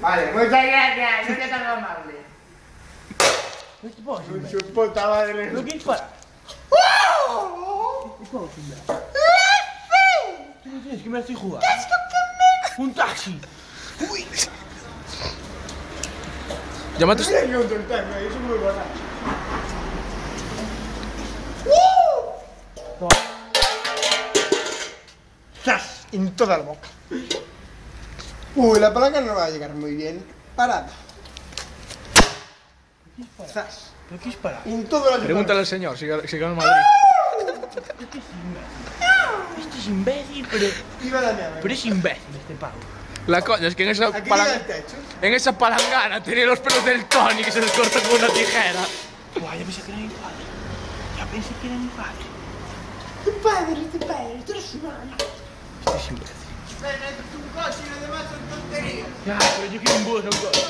Vale, muchas gracias, no seas tan amable. Con invertire. su puta madre. Tienes que me estoy jugando. Un taxi. Llámate. Mira que un tortero, yo soy muy borracho. ¡Zas! En toda la boca. Uy, la palanca no va a llegar muy bien. Parada. ¡Zas! ¿Pero qué dispara? En toda la Pregúntale al señor si, si ganó Madrid. Este es imbécil, pero. Iba la mía. Pero es imbécil este pavo. La coña es que en esa, en palangana tenía los pelos del Tony que se les corta con una tijera. Buah, ya pensé que era mi padre. Ya pensé que era mi padre. Tu padre, tu padre, tú eres humano. Este es imbécil. Tu coche y lo demás son tonterías. Ya, pero yo quiero un bus, no un coche.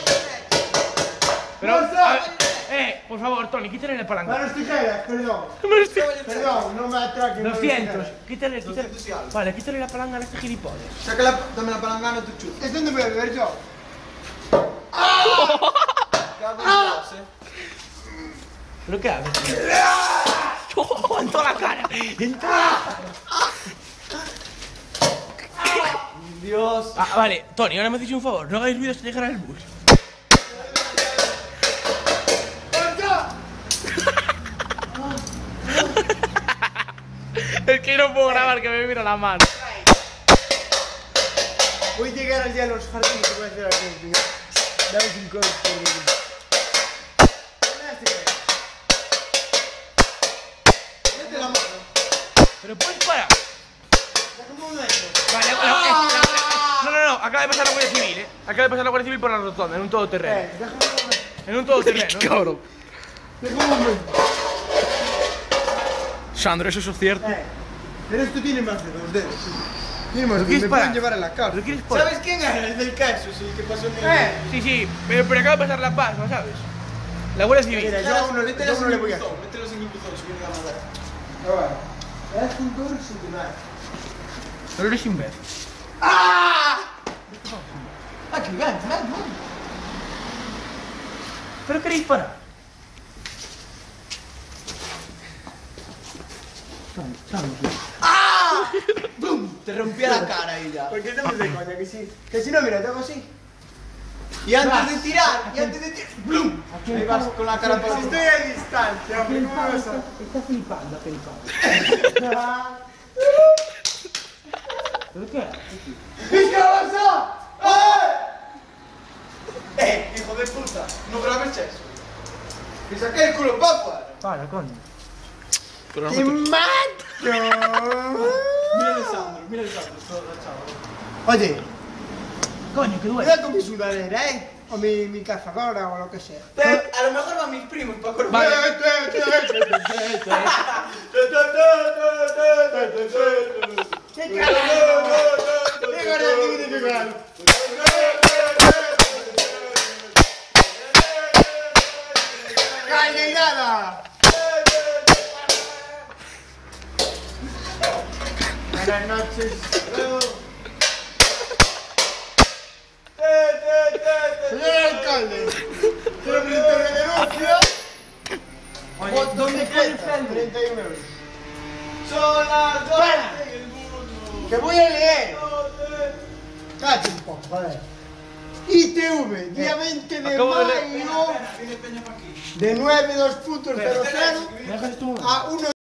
Pero, No sé. a ver, eh, por favor, Tony, quítale la palanca. Manos tijeras, perdón. Perdón, no me atraques. manos 200, tijeras. quítale, quítale. 200 y algo. Vale, quítale la palanca a este gilipollas. Saca la, dame la palangana tu chulo. ¿Es donde voy a beber yo? Cago en Dios, eh. ¿Pero qué haces? ¡Oh, en toda la cara! ¡En toda la cara! Dios. Ah, vale, Tony, ahora me hacéis un favor, no hagáis ruido hasta llegar al bus. Es que no puedo grabar que me mira la mano. Voy a llegar allá a los jardines y voy a hacer aquí un tío. Dame minuto. Mete la mano. Pero puedes parar. Déjame un momento. Vale, bueno, eh, no, no, no, acaba de pasar la Guardia Civil, eh. Acaba de pasar la Guardia Civil por la rotonda, en un todoterreno. Eh, déjame un. En un todoterreno. Cabrón. Déjame un momento. Sandro, ¿eso es cierto? Eh, pero esto tiene más de dos dedos. Tiene más de quieres Me pueden llevar a la ¿Pero cárcel. quieres parar? ¿Sabes quién era el del queso? Sí, que pasó en el. Eh, Sí, sí, pero, pero acaba de pasar la paz, ¿no sabes? La Guardia Civil. Mira, yo a uno, a mételos uno en le el voy a buzón, hacer. mételos en el buzón, la madera. Ahora, me das cinco euros y te vas. Pero eres imbécil. Ven, ven, ven. ¿Pero queréis parar? ¡Bum! Te rompía la cara ahí ya. Porque estamos de coña, que sí. Que si no, mira, te hago así. Y antes de tirar, y antes de tirar, ¡blum! Ahí vas con la cara para Si estoy a distancia, hombre, ¿cómo me vas a...? Está flipando, flipando. ¿Pero qué? ¿Qué pasa? ¡Eh, de puta! No grabes eso. Que saqué el culo para afuera. Para, coño. Pero no ¡Te te- mato! Mira el Sandro, mira el Sandro, todo chaval. Oye, Coño, que duele. cuidado con mi sudadera, ¿eh? O mi, mi cazadora o lo que sea. Te- A lo mejor van mis primos para correr. Vale. ¡Qué carajo! ¡Qué carajo! ¡Qué carajo! Buenas noches. Señor alcalde, quiero presentar una denuncia. ¿Dónde? 31 euros. Son las Para. 12 en el mundo. Que voy a leer. 12. Cállate un poco, joder. ITV, día 20 de acabo de mayo, de 9 2 puntos 00 ¿Me dejas esto un momento? a 1